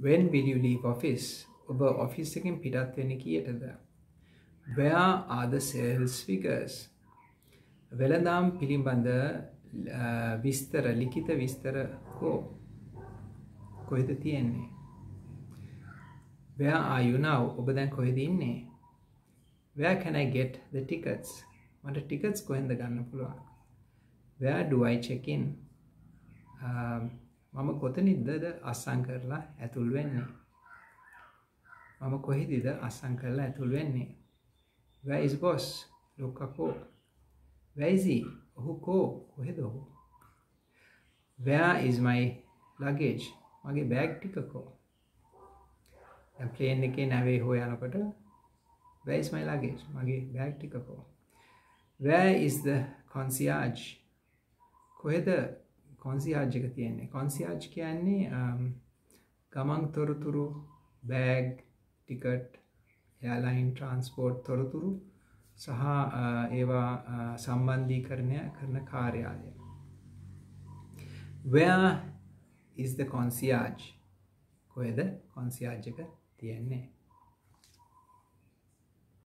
when will you leave office? ඔබ office එකෙන් පිටත් වෙන කියටද? Where are the sales figures? වෙළඳාම් පිළිබඳ විස්තර ලිඛිත විස්තර කෝ කොහෙද තියෙන්නේ? Where are you now? ඔබ දැන් කොහෙද ඉන්නේ? Where can i get the tickets? මට ටිකට්ස් කොහෙන්ද ගන්න පුළුවන්? Where do i check in? Um, මම කොතනින්දද අස්සං කරලා ඇතුල් වෙන්නේ? මම කොහෙදිද අස්සං කරලා ඇතුල් වෙන්නේ? Where is boss? ලොක්කකෝ where is he? ඔහු කෝ. කොහෙද ඔහු? Where is my luggage? මගේ බෑග් ටිකකෝ ප්ලේන් එකේ නැවේ හෝ යනකොට where is my luggage? මගේ බෑග් ටිකකෝ where is the concierge? කොහෙද කොන්සියාජ් එක තියෙන්නේ. කොන්සියාජ් කියන්නේ um, ගමන් තොරතුරු බෑග් ටිකට් එයාලයින් ට්‍රන්ස්පෝර්ට් තොරතුරු සහ uh, ඒවා uh, සම්බන්ධීකරණය කරන කාර්යාලය. Where is the concierge? කොහෙද කොන්සියාජ් එක තියෙන්නේ?